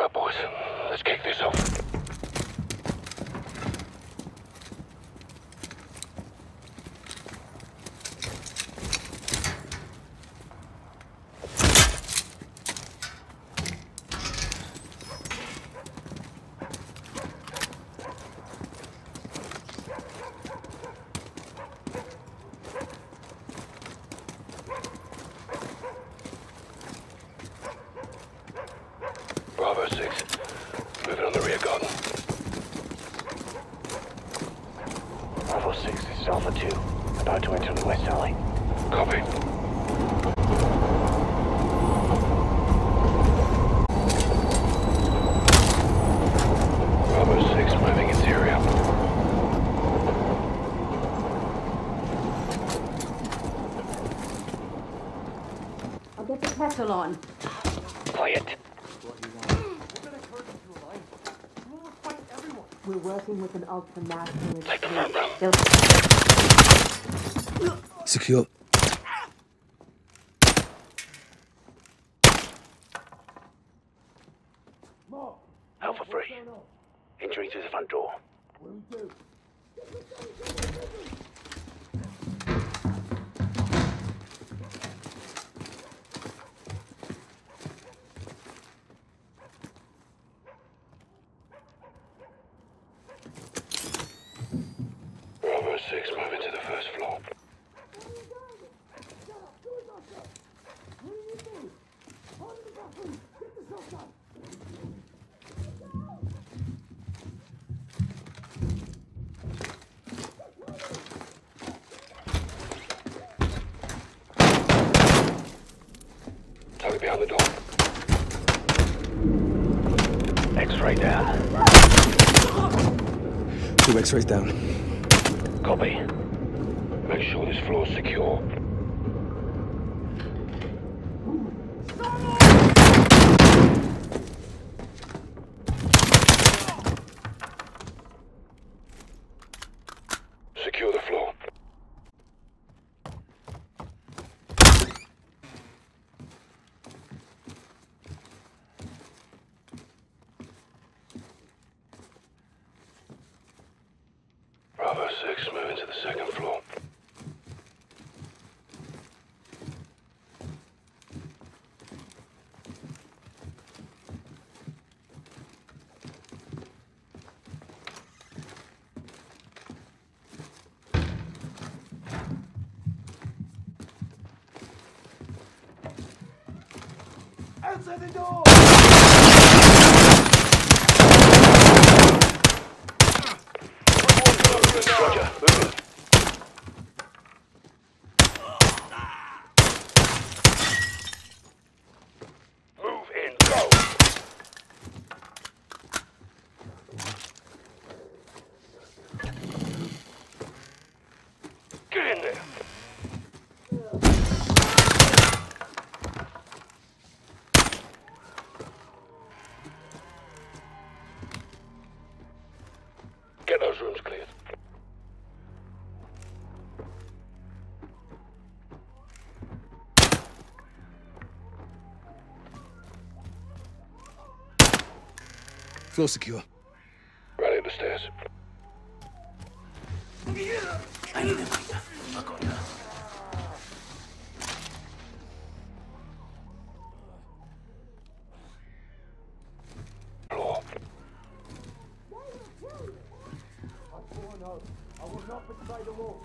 Right, boys. Let's kick this off. Bravo 6. Moving on the rear garden. Bravo 6, this is Alpha 2. About to enter the west alley. Copy. Bravo 6 moving interior. I'll get the kettle on. Quiet. We're working with an ultra-nationalist. Take the front row. They'll Secure. Alpha 3. Entering through the front door. Bravo 6 moving to the first floor. Target behind the door. X-ray down. Two X-rays down. Copy. Make sure this floor's secure. Secure the floor. Bravo 6, moving to the second floor. Roger, moving. Move in, go! Get in there! Get those rooms cleared. Floor secure. Up I will not betray the stairs.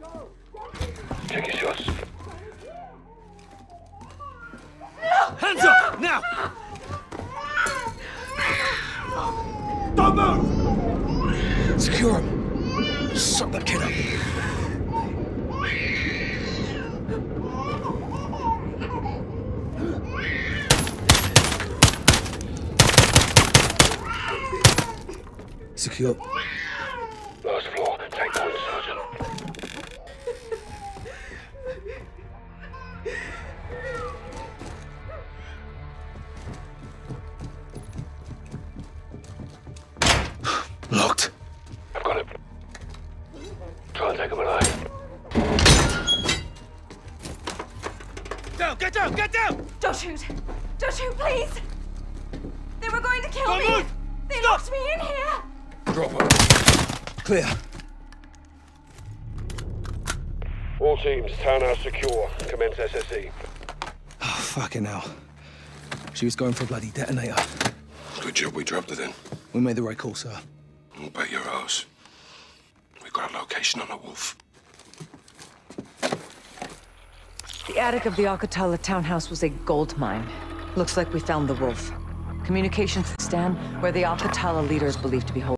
Floor. Take your shots. Hands up! Now! Don't move! Secure him. Suck that kid up. Secure. Try and take him alive. Down! Get down! Get down! Don't shoot! Don't shoot, please! They were going to kill Don't me! Move. They Stop. locked me in here! Drop her. Clear. All teams, townhouse secure. Commence SSE. Oh, ah, fucking hell. She was going for a bloody detonator. Good job we dropped her then. We made the right call, sir. I'll bet your ass. Got a wolf. The attic of the Al-Qatala townhouse was a gold mine. Looks like we found the wolf. Communications stand where the Al-Qatala leader is believed to be holding.